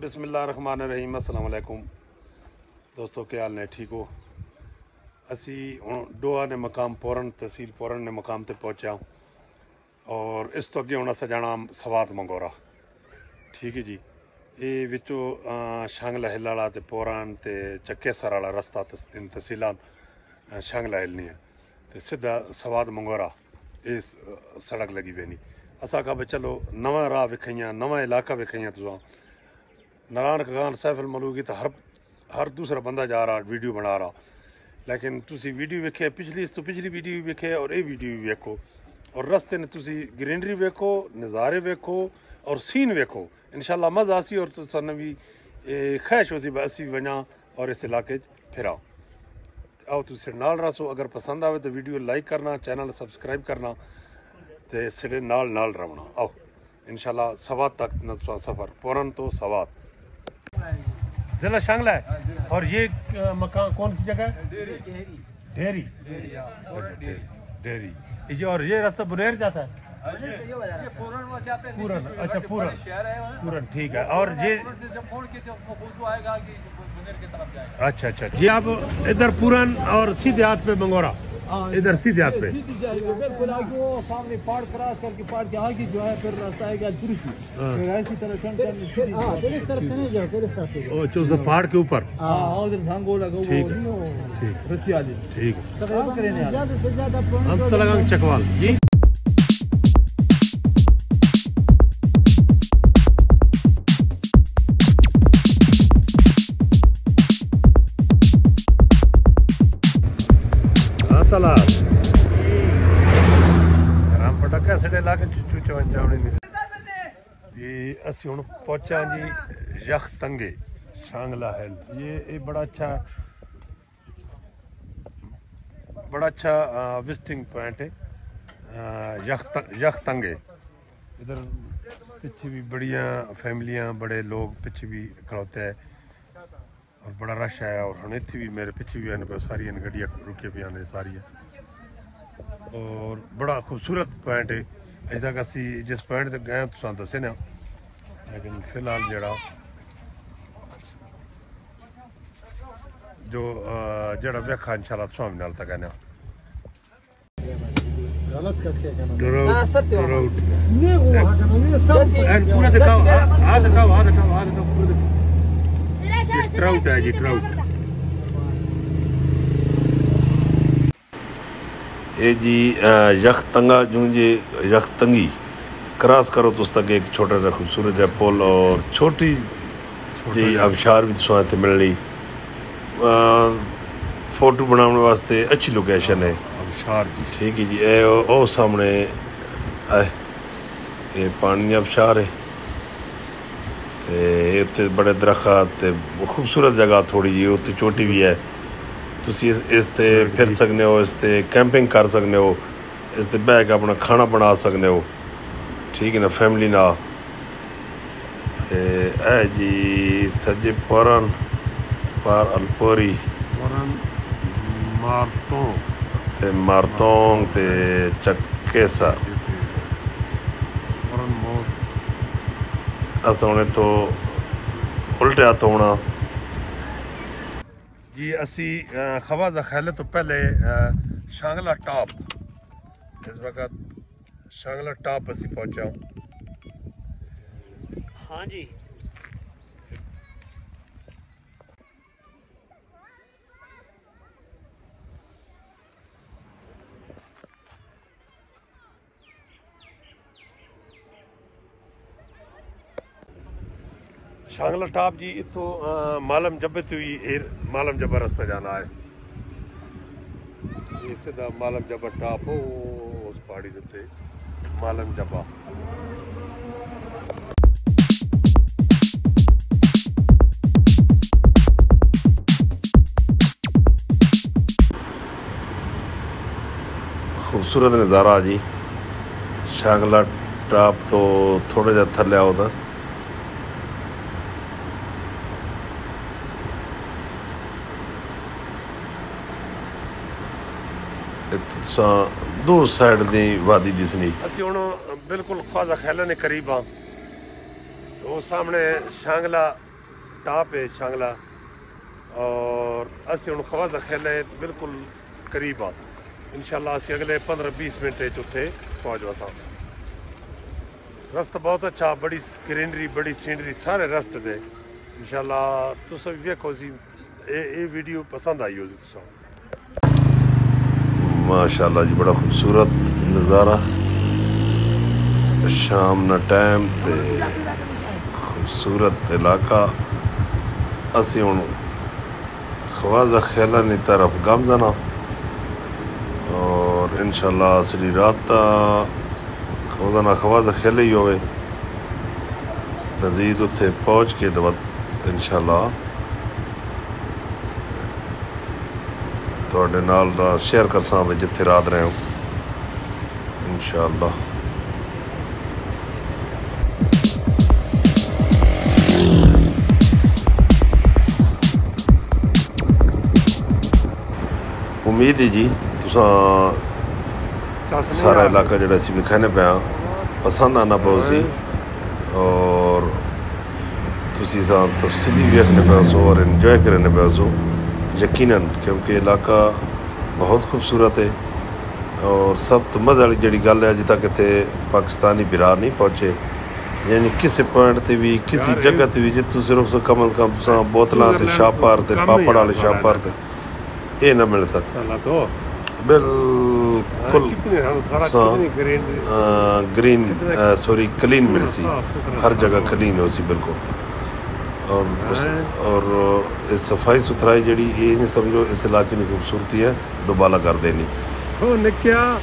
بسم اللہ الرحمن الرحیم السلام علیکم دوستو کیا حال نے ٹھیک ہو اسی ہوں ڈوਆ نے مقام پورن تحصیل پورن نے مقام تے پہنچیا اور اس تو اگے ہوں اسا جانا سوات منگورا ٹھیک ہے جی یہ وچو شنگ لہل والا تے پورن تے چکے سر والا رستہ تس- ان تحصیلان آ، شنگ لہل نہیں ہے تے سیدھا سوات منگورا اس آ، سڑک لگی وینی اسا کہا بھی چلو نواں راہ وکھیاں نواں علاقہ وکھیاں تساں ناران خان سیف الملوکی تو ہر ہر دوسرا بندہ جا رہا ویڈیو بنا رہا لیکن تسی ویڈیو ویکھے پچھلی اس تو پچھلی ویڈیو بھی ویکھے اور یہ ویڈیو بھی ویکھو اور رستے نے تسی گرینری ویکھو نظارے ویکھو اور سین ویکھو انشاءاللہ مزہ آسی اور تساں بھی اے، خواہش ہوسی بھی اسی ونجا اور اس علاقے چ پھرا آؤ تسی نال رسو اگر پسند آوے تو ویڈیو لائک کرنا چینل سبسکرائب کرنا تے سڑے نال نال رہنا آؤ انشاءاللہ سوات تک نہ تساں سفر پورن تو سوات ضلع شانگلہ ہے۔ اور یہ مکان کون سی جگہ ہے؟ ڈھیری ڈھیری یہ اور یہ راستہ بنیر جاتا ہے؟ پورن اچھا پورن۔ پورن ٹھیک ہے۔ اور یہ اچھا اچھا یہ آپ ادھر پورن اور سیدھے ہاتھ پہ منگورا ادھر سیدھے ہاتھ پہ۔ بالکل آگے وہ سامنے پہاڑ کراس کر کے پہاڑ کے آگے جو ہے پھر راستہ ہے گا ترسی ہاں۔ پھر ایسی طرح ٹرن کرنے ہاں پھر اس طرف سے نہیں جاؤ پھر اس طرف سے او پہاڑ کے اوپر۔ ہاں۔ ادھر سانگو لگا ٹھیک وہ ہے ٹھیک۔ رسی والی۔ ٹھیک۔ ہے تقریباً زیادہ سے زیادہ ہم تو لگا چکوال۔ جی؟ کے چچو چون چاونے نہیں یہ اسی ہوں پہنچا جی یخ تنگے شانگلہ ہیل یہ یہ بڑا اچھا بڑا اچھا وزٹنگ پوائنٹ ہے یخ تنگے ادھر پیچھے بھی بڑیاں فیملیاں بڑے لوگ پیچھے بھی کھڑوتے ہیں اور بڑا رش ہے اور ہن اتھی بھی میرے پیچھے بھی ساری گڈیاں رکے پہ آنے ساری اور بڑا خوبصورت پوائنٹ ہے اج تک اسی جس پوائنٹ تے گئے تو دسے نا لیکن فی الحال جڑا جڑا ویکھا انشاءاللہ تساں نال تک کہنا غلط کرتے ہیں نہیں وہ نہیں سب اینڈ پورا دکھاؤ ہاں دکھاؤ ہاں دکھاؤ ہاں دکھاؤ پورا دکھاؤ یہ ٹراؤٹ ہے جی ٹراؤٹ یہ جی یخ تنگا جو جی یخ تنگی کراس کرو تو اس تک ایک چھوٹا سا خوبصورت ہے پل اور چھوٹی جی آبشار بھی تو اتنے ملنی فوٹو بنانے واسطے اچھی لوکیشن ہے ٹھیک ہے جی اے او او سامنے اے یہ پانی آبشار ہے تے اتنے بڑے درخت تے خوبصورت جگہ تھوڑی جی اتنے چوٹی بھی ہے تسی اس اس تے پھر سکنے ہو اس تے کیمپنگ کر سکنے ہو اس تے بہ کے اپنا کھانا بنا سکنے ہو ٹھیک ہے نا فیملی نال تے اے جی سجے پورن پار الپوری پورن مارتوں تے مارتوں تے چکے سر پورن موت اساں نے تو الٹے ہاتھ ہونا جی اسی خواجہ خیلے تو پہلے شانگلہ ٹاپ اس وقت شانگلہ ٹاپ اسی پہنچا ہوں ہاں جی شانگلہ ٹاپ جی اتو مالم جبے تو مالم جبہ رستہ جانا ہے۔ یہ سیدھا مالم جبہ ٹاپ ہو، اس پہاڑی دیتے مالم جبہ۔ خوبصورت نظارہ جی شانگلہ ٹاپ تو تھوڑا جہا تھلے آؤ تھا تساں دو سائڈ دی وادی دسنی اسی ہن بالکل خواجہ خیلے نے قریب ہاں وہ سامنے شانگلہ ٹاپ ہے شانگلہ اور اسی ہوں خواجہ خیلے بالکل قریب آ انشاءاللہ اسی اگلے پندرہ بیس منٹ اتنے پہنچ وساں رستہ بہت اچھا بڑی گرینری بڑی سینری سارے رستے دے انشاءاللہ تو سب ویکھو سی اے اے ویڈیو پسند آئی ہو سی ماشاءاللہ جی بڑا خوبصورت نظارہ۔ شام نہ ٹائم تے خوبصورت علاقہ۔ اسی ہوں خواجہ خیلہ نی طرف گامزنا اور انشاءاللہ اصلی رات تا خواجہ خواجہ خیلے ہی ہوئے۔ مزید اتنے پہنچ کے تو انشاءاللہ ਤੁਹਾਡੇ ਨਾਲ ਸ਼ੇਅਰ ਕਰਸਾਂ ਵੀ ਜਿੱਥੇ ਰਾਤ ਰਹੇ ਹੋ। ਇਨਸ਼ਾਅੱਲਾ। ਉਮੀਦ ਹੈ ਜੀ ਤੁਸੀਂ ਸਾਰਾ ਇਲਾਕਾ ਜਿਹੜਾ ਸੀ ਵਿਖਾਣੇ ਪਿਆ ਪਸੰਦ ਆਣਾ ਪਊ ਸੀ। ਔਰ ਤੁਸੀਂ ਸਾ ਤਫਸੀਲੀ ਵੇਖਣੇ ਪਿਆ ਸੋ ਔਰ ਇੰਜੋਏ ਕਰਨੇ ਪਿਆ ਸੋ یقیناً کیونکہ علاقہ بہت خوبصورت ہے اور سب تو مزے والی جڑی گل ہے جی تک اتنے پاکستانی برا نہیں پہنچے۔ یعنی کسی پوائنٹ تے بھی کسی جگہ تے بھی جتوں صرف سو کم از کم بوتل تے شاپار تے پاپڑ والے شاپار تے۔ اے نہ مل سکتا۔ بالکل۔ گرین سوری کلین مل سی۔ ہر جگہ کلین ہو سی بالکل۔ اور اس- اور اس صفائی ستھرائی جڑی یہ نہیں سمجھو اس علاقے کی خوبصورتی ہے دوبالا کر دینی۔ ہو نکیا؟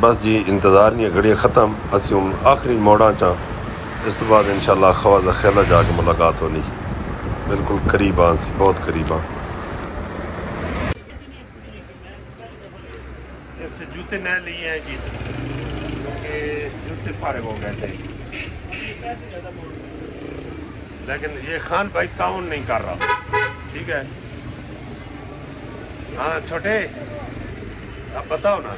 بس جی انتظار نہیں ہے گھڑی ختم۔ اسی ہوں آخری موڑاں چاں اس بعد انشاءاللہ خواجہ خیلہ جا کے ملاقات ہونی۔ بالکل قریب آن سی بہت قریب آن۔ اس سے جوتے نئے لیے ہیں جی لیکن یہ خان بھائی تعاون نہیں کر رہا۔ ٹھیک ہے؟ ہاں چھوٹے۔ اب بتاؤ نا۔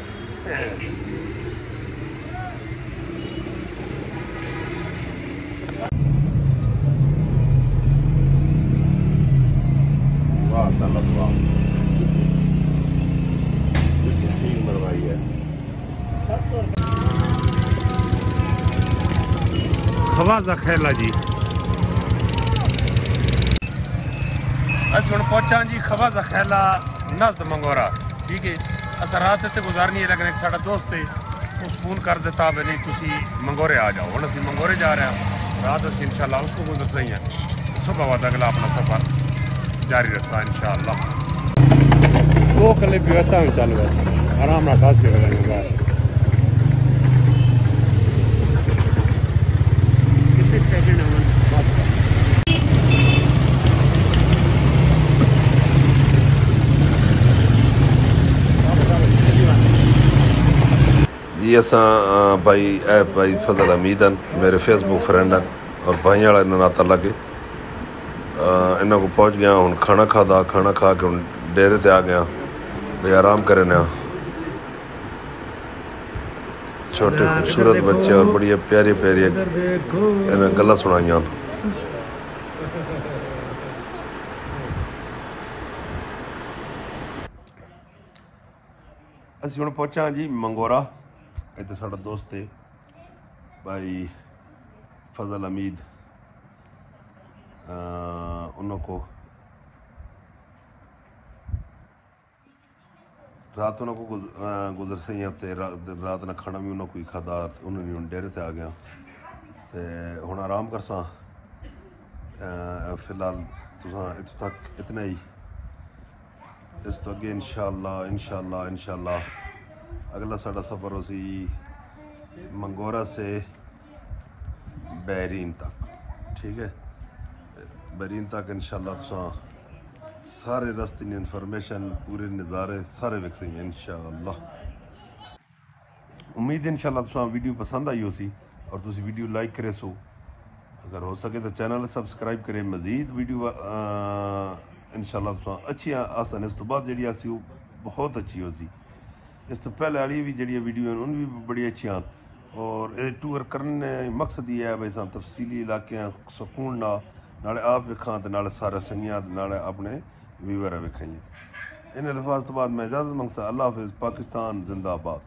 خواجہ خیلا جی۔ اب ہوں پہنچا جی خبر دخلا نس منگوارا ٹھیک ہے اگر رات اتنے گزارنی لگنے سارے دوست ہے اس فون کر دے نہیں تُن منگورے آ جاؤ ہوں اُسی منگورے جا رہے ہیں رات اتنے ان شاء اللہ اس کو گزرتے ہی ہیں صبح کا اگلا اپنا سفر جاری رکھتا انشاءاللہ وہ کلے ان شاء چل رہا ہے آرام نہ خاصی ہو رہا ہے جی اساں بھائی اے بھائی فضل حمید ہیں میرے فیس بک فرینڈ ہیں اور بھائی والا انہاں ناتا لگے انہاں کو پہنچ گیا ہوں کھانا کھادا کھانا کھا کے ہوں ڈیرے تے آ گیا بھئی آرام کرنے ہاں چھوٹے خوبصورت بچے اور بڑی پیاری پیاری دیکھو انہیں گلا سنائیاں ਅਸੀਂ ਹੁਣ ਪਹੁੰਚਾਂ ਜੀ ਮੰਗੋਰਾ ਇੱਥੇ ਸਾਡਾ ਦੋਸਤ ਹੈ ਭਾਈ ਫਜ਼ਲ ਹਮੀਦ ਅਹ ਉਹਨਾਂ ਕੋ ਰਾਤ ਉਹਨਾਂ ਕੋ ਗੁਜ਼- ਅਹ ਗੁਜ਼ਰ ਸਈਆਂ ਤੇ ਰਾ- ਰਾਤ ਨਾ ਖਾਣਾ ਵੀ ਉਹਨਾਂ ਕੋਈ ਖਾਦਾ ਉਹਨਾਂ ਨੇ ਹੁਣ ਡੇਰੇ ਤੇ ਆ ਗਿਆ ਤੇ ਹੁਣ ਆਰਾਮ ਕਰਸਾਂ ਅਹ ਫਿਲਹਾਲ ਤੁਸੀਂ ਇੱਥੋਂ ਤੱਕ ਇਤਨਾ ਹੀ ਇਸ ਤੋਂ ਅੱਗੇ ਇਨਸ਼ਾਅੱਲਾ اگلا ساڑا سفر ہو اسی منگورا سے بیرین تک، ٹھیک ہے؟ بیرین تک انشاءاللہ تساں سارے راستے دی انفارمیشن پورے نظارے سارے وکھسے انشاءاللہ۔ امید انشاءاللہ تساں ویڈیو پسند آئی ہو سی اور تسی ویڈیو لائک کرے سو۔ اگر ہو سکے تو چینل سبسکرائب کرے۔ مزید ویڈیو انشاءاللہ تساں اچھی آسن اس تو بعد جڑی آسی بہت اچھی ہو سی اس تو پہلے والی بھی جڑی ویڈیو ان بھی بڑی اچھی ہیں۔ اور یہ ٹور کرنے مقصد یہ ہے بھائی سان تفصیلی علاقے سکون نہ۔ نالے آپ وکھاں تے نالے سارے سنگیاں تے نالے اپنے ویور وکھائیں ان الفاظ تو بعد میں اجازت منگسا اللہ حافظ، پاکستان زندہ آباد۔